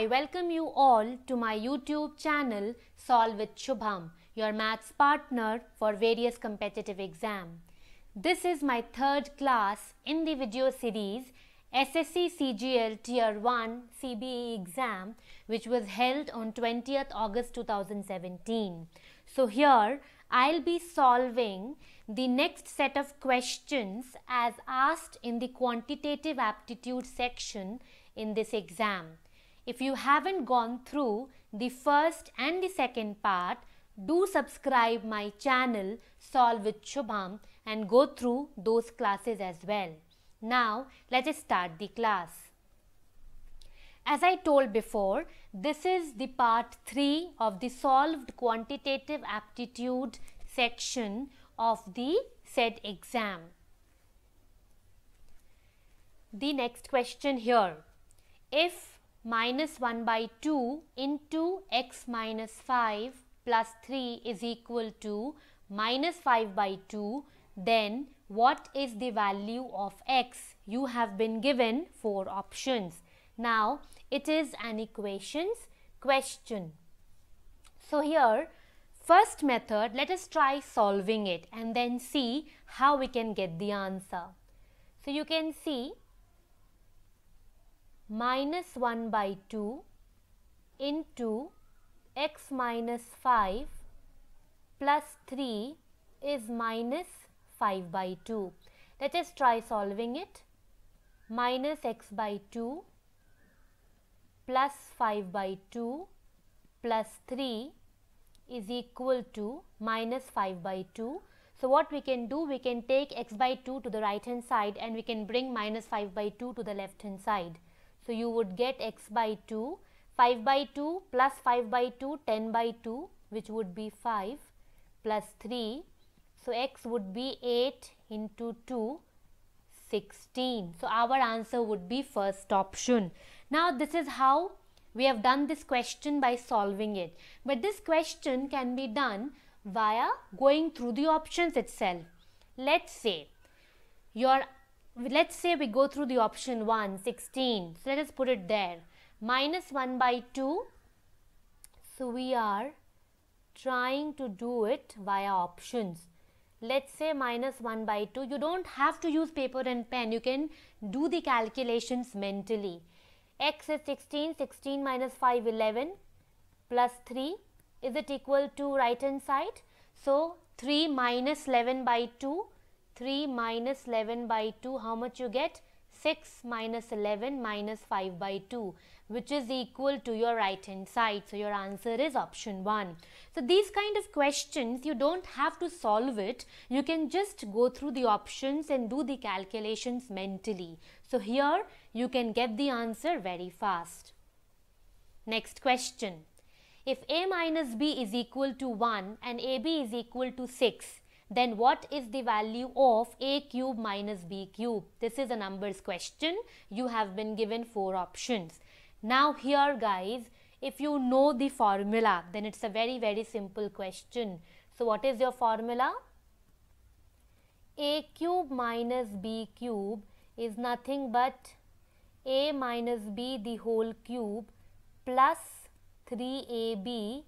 I welcome you all to my YouTube channel Solve with Shubham, your maths partner for various competitive exam. This is my third class in the video series SSC CGL Tier 1 CBE exam which was held on 20th August 2017. So here I'll be solving the next set of questions as asked in the quantitative aptitude section in this exam. If you haven't gone through the first and the second part, do subscribe my channel Solve with Shubham and go through those classes as well. Now let us start the class. As I told before, this is the part 3 of the solved quantitative aptitude section of the said exam. The next question here. If minus 1 by 2 into x minus 5 plus 3 is equal to minus 5 by 2 then what is the value of x? You have been given four options. Now it is an equations question. So here first method let us try solving it and then see how we can get the answer. So you can see minus 1 by 2 into x minus 5 plus 3 is minus 5 by 2. Let us try solving it. Minus x by 2 plus 5 by 2 plus 3 is equal to minus 5 by 2. So what we can do, we can take x by 2 to the right hand side and we can bring minus 5 by 2 to the left hand side. So you would get x by 2, 5 by 2 plus 5 by 2, 10 by 2 which would be 5 plus 3. So x would be 8 into 2, 16. So our answer would be first option. Now this is how we have done this question by solving it. But this question can be done via going through the options itself. Let's say your let's say we go through the option 1 16 so let us put it there. Minus 1 by 2 so we are trying to do it via options. Let's say minus 1 by 2 you don't have to use paper and pen. You can do the calculations mentally. X is 16 16 minus 5 11 plus 3 is it equal to right hand side? So 3 minus 11 by 2 3 minus 11 by 2 how much you get? 6 minus 11 minus 5 by 2 which is equal to your right hand side. So your answer is option 1 so these kind of questions you don't have to solve it. You can just go through the options and do the calculations mentally. So here you can get the answer very fast. Next question. If a minus b is equal to 1 and ab is equal to 6 then what is the value of a cube minus b cube? This is a numbers question. You have been given four options. Now here guys, if you know the formula, then it's a very very simple question. So what is your formula? a cube minus b cube is nothing but a minus b the whole cube plus 3ab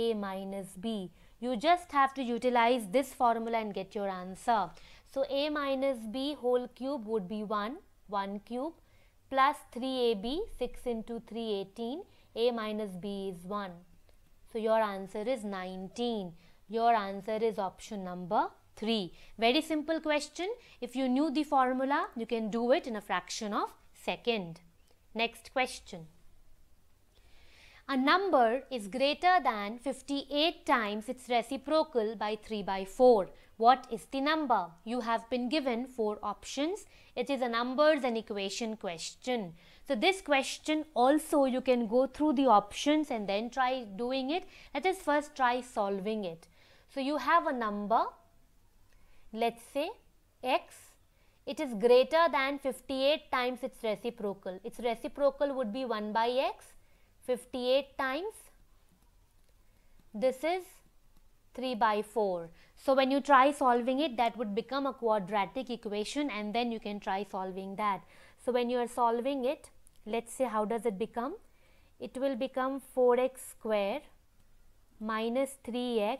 a minus b you just have to utilize this formula and get your answer. So a minus b whole cube would be 1, 1 cube plus 3ab 6 into 3 18 a minus b is 1. So your answer is 19. Your answer is option number 3. Very simple question. If you knew the formula, you can do it in a fraction of second. Next question. A number is greater than 58 times its reciprocal by 3 by 4. What is the number? You have been given four options. It is a numbers and equation question. So this question also you can go through the options and then try doing it. Let us first try solving it. So you have a number, let's say x. It is greater than 58 times its reciprocal. Its reciprocal would be 1 by x 58 times this is 3 by 4 so when you try solving it that would become a quadratic equation and then you can try solving that so when you are solving it let's say how does it become it will become 4x square minus 3x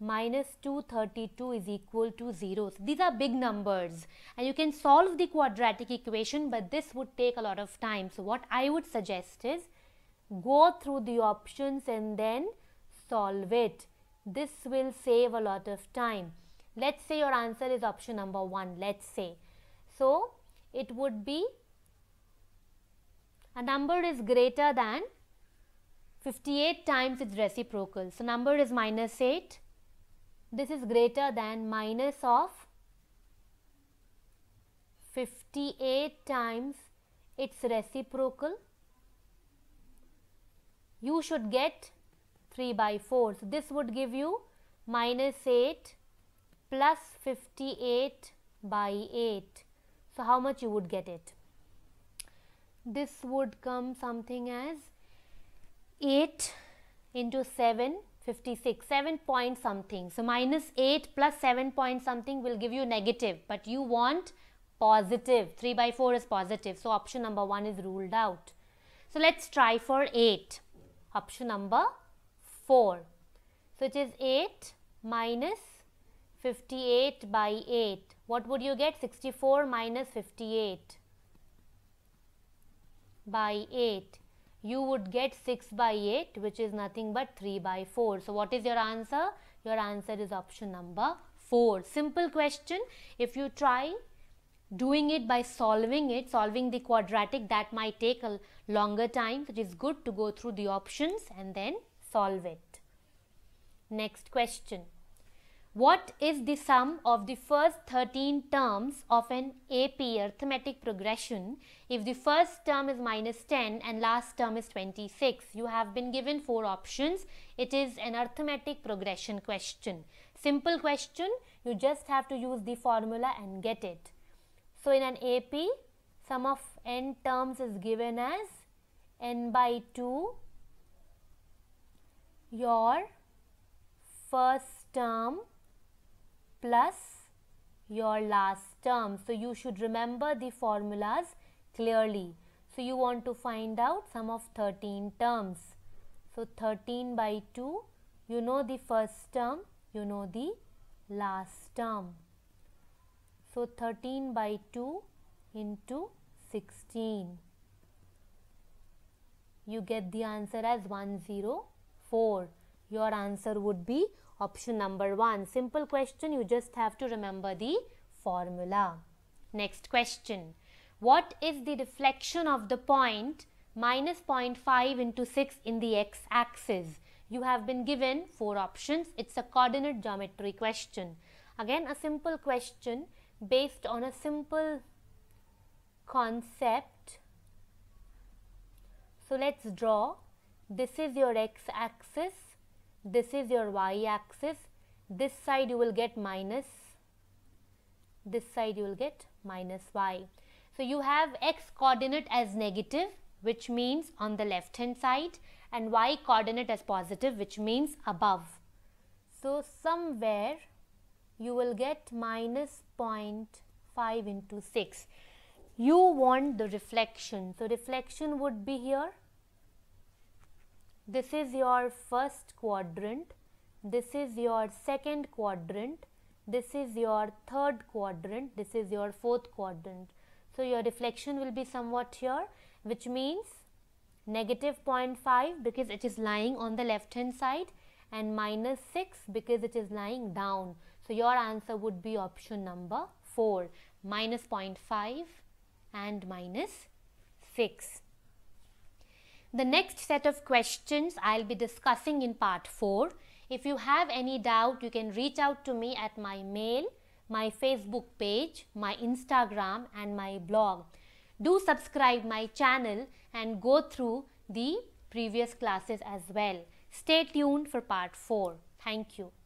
minus 232 is equal to 0. So these are big numbers and you can solve the quadratic equation but this would take a lot of time. So what I would suggest is go through the options and then solve it. This will save a lot of time. Let's say your answer is option number 1. Let's say. So it would be a number is greater than 58 times its reciprocal. So number is minus 8. This is greater than minus of 58 times its reciprocal. You should get 3 by 4. So this would give you minus 8 plus 58 by 8. So how much you would get it? This would come something as 8 into 7 56 7 point something so minus 8 plus 7 point something will give you negative but you want positive 3 by 4 is positive so option number 1 is ruled out so let's try for 8 option number 4 so it is 8 minus 58 by 8 what would you get? 64 minus 58 by 8 you would get 6 by 8 which is nothing but 3 by 4 so what is your answer? Your answer is option number 4 simple question. If you try doing it by solving it solving the quadratic that might take a longer time so it is good to go through the options and then solve it next question what is the sum of the first 13 terms of an AP arithmetic progression if the first term is minus 10 and last term is 26? You have been given four options. It is an arithmetic progression question. Simple question, you just have to use the formula and get it. So in an AP, sum of n terms is given as n by 2 your first term plus your last term. So you should remember the formulas clearly. So you want to find out sum of 13 terms. So 13 by 2, you know the first term, you know the last term. So 13 by 2 into 16. You get the answer as 104. Your answer would be Option number 1. Simple question. You just have to remember the formula. Next question. What is the reflection of the point minus 0.5 into 6 in the x-axis? You have been given four options. It's a coordinate geometry question. Again, a simple question based on a simple concept. So, let's draw. This is your x-axis this is your y axis this side you will get minus this side you will get minus y so you have x coordinate as negative which means on the left hand side and y coordinate as positive which means above so somewhere you will get minus 0.5 into 6 you want the reflection. So reflection would be here. This is your first quadrant. This is your second quadrant. This is your third quadrant. This is your fourth quadrant. So your reflection will be somewhat here which means negative 0.5 because it is lying on the left hand side and minus 6 because it is lying down so your answer would be option number 4 minus 0.5 and minus 6 the next set of questions I'll be discussing in part 4. If you have any doubt, you can reach out to me at my mail, my Facebook page, my Instagram and my blog. Do subscribe my channel and go through the previous classes as well. Stay tuned for part 4. Thank you.